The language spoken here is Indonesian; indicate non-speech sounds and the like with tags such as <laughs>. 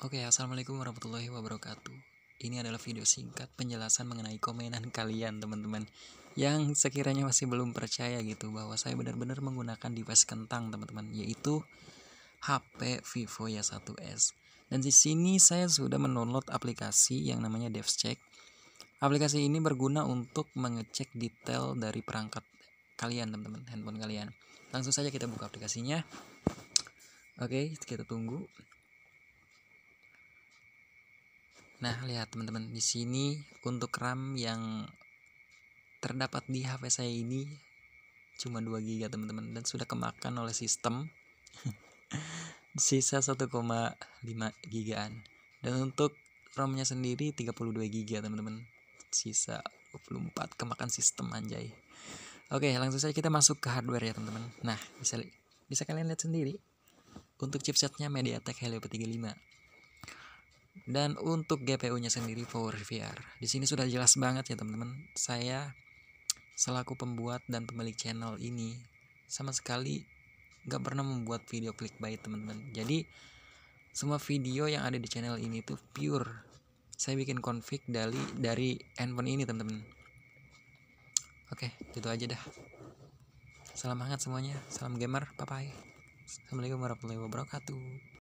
Oke, assalamualaikum warahmatullahi wabarakatuh. Ini adalah video singkat penjelasan mengenai komenan kalian, teman-teman, yang sekiranya masih belum percaya gitu bahwa saya benar-benar menggunakan device kentang, teman-teman, yaitu HP Vivo Y1s. Dan di sini saya sudah mendownload aplikasi yang namanya DevCheck. Aplikasi ini berguna untuk mengecek detail dari perangkat kalian, teman-teman, handphone kalian. Langsung saja kita buka aplikasinya. Oke, kita tunggu. Nah, lihat teman-teman, di sini untuk RAM yang terdapat di HP saya ini cuma 2 GB teman-teman dan sudah kemakan oleh sistem. <laughs> Sisa 1,5 GB-an. Dan untuk RAM-nya sendiri 32 GB teman-teman. Sisa 24 kemakan sistem anjay. Oke, langsung saja kita masuk ke hardware ya teman-teman. Nah, bisa bisa kalian lihat sendiri. Untuk chipsetnya MediaTek Helio P35 dan untuk GPU-nya sendiri Power VR. Di sini sudah jelas banget ya teman-teman. Saya selaku pembuat dan pemilik channel ini sama sekali nggak pernah membuat video clickbait teman-teman. Jadi semua video yang ada di channel ini tuh pure. Saya bikin config dari dari handphone ini teman-teman. Oke, itu aja dah. Salam hangat semuanya. Salam gamer. Bye bye. Assalamualaikum warahmatullahi wabarakatuh.